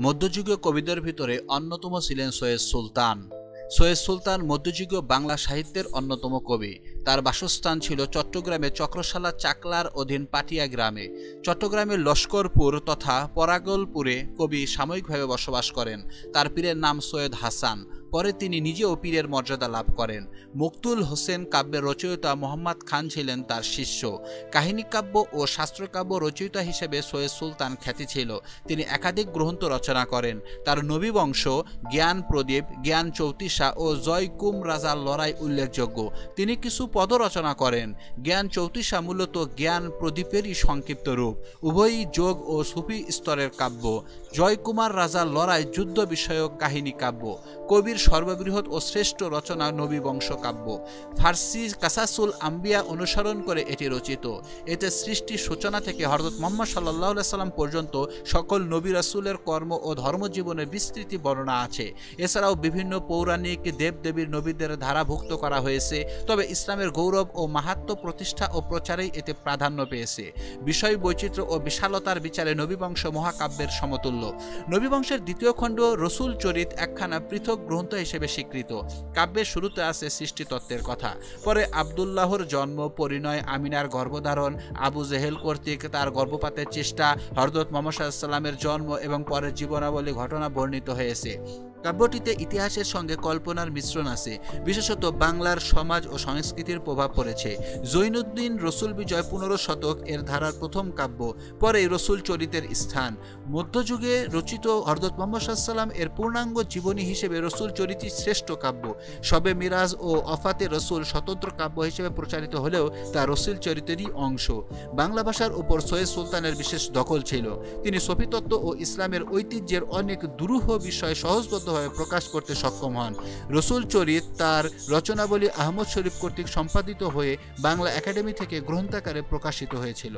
মধ্যযুগীয় কবিদের ভিতরে অন্যতম ছিলেন সৈয়দ সুলতান। সৈয়দ সুলতান মধ্যযুগীয় বাংলা সাহিত্যের অন্যতম কবি। তার বাসস্থান ছিল চট্টগ্রামে চক্রশালা চাকলার অধীন পাটিয়া গ্রামে। চট্টগ্রামের লস্করপুর তথা পরাগলপুরে কবি সাময়িকভাবে বসবাস করেন। তার পীরের নাম সৈয়দ হাসান। পরে তিনি নিজেও পীরের মর্যাদা লাভ করেন। মুক্তুল হোসেন কাব্যের রচয়িতা মোহাম্মদ খান ছিলেন তার শিষ্য। কাহিনী কাব্য ও শাস্ত্রকাব্য রচয়িতা হিসেবে সৈয়দ সুলতান খ্যাতি ছিল। তিনি একাধিক গ্রন্থ রচনা করেন। তার নবী বংশ, জ্ঞান প্রদীপ, জ্ঞান চৌতিসা ও জয়কুম রাজার লড়াই উল্লেখযোগ্য। তিনি কিছু পদ রচনা করেন। জ্ঞান চৌতিসা মূলত জ্ঞান প্রদীপেরই সংক্ষিপ্ত রূপ। উভয়ই যোগ ও সুফি স্তরের কাব্য। জয়কুমার রাজার লড়াই যুদ্ধ বিষয়ক কাহিনী কাব্য। কবির সর্ববৃহৎ ও শ্রেষ্ঠ রচনা নবী বংশ কাব্য ফার্সি কাসাসুল আম্বিয়া অনুসরণ করে এটি রচিত। এতে সৃষ্টির সূচনা থেকে হরদত মোহাম্মদ সাল্লাহ সাল্লাম পর্যন্ত সকল নবী রাসুলের কর্ম ও ধর্মজীবনের বিস্তৃতি বর্ণনা আছে। এছাড়াও বিভিন্ন পৌরাণিক দেবদেবীর নবীদের ধারাভুক্ত করা হয়েছে। তবে ইসলামের গৌরব ও মাহাত্ম প্রতিষ্ঠা ও প্রচারেই এতে প্রাধান্য পেয়েছে। বিষয় বৈচিত্র্য ও বিশালতার বিচারে নবীবংশ মহাকাব্যের সমতুল্য। নবীবংশের দ্বিতীয় খণ্ড রসুল চরিত একখানা পৃথক গ্রন্থ হিসেবে স্বীকৃত। কাব্যের শুরুতে আছে সৃষ্টিতত্ত্বের কথা। পরে আবদুল্লাহর জন্ম, পরিণয়, আমিনার গর্ভধারণ, আবু জেহেল কর্তৃক তার গর্ভপাতের চেষ্টা হরদত মোহাম্মদ সাল্লামের জন্ম এবং পরের জীবনাবলী ঘটনা বর্ণিত হয়েছে। কাব্যটিতে ইতিহাসের সঙ্গে কল্পনার মিশ্রণ আছে, বিশেষত বাংলার সমাজ ও সংস্কৃতির প্রভাব পড়েছে। জৈনুদ্দিন রসুল বিজয় পনেরো শতক এর ধারার প্রথম কাব্য, পরে রসুল চরিতের স্থান। মধ্যযুগে রচিত হরদত মোহাম্মদ সাল্লাম এর পূর্ণাঙ্গ জীবনী হিসেবে রসুল চরিতই শ্রেষ্ঠ কাব্য। সবে মিরাজ ও অফাতে রসুল স্বতন্ত্র কাব্য হিসেবে প্রচারিত হলেও তা রসুল চরিতেরই অংশ। বাংলা ভাষার উপর সৈয়দ সুলতানের বিশেষ দখল ছিল। তিনি সফিতত্ত্ব ও ইসলামের ঐতিহ্যের অনেক দুরূহ বিষয় সহজবদ্ধভাবে প্রকাশ করতে সক্ষম হন। রসুল চরিত তার রচনাবলী আহমদ শরীফ কর্তৃক সম্পাদিত হয়ে বাংলা একাডেমি থেকে গ্রন্থাকারে প্রকাশিত হয়েছিল।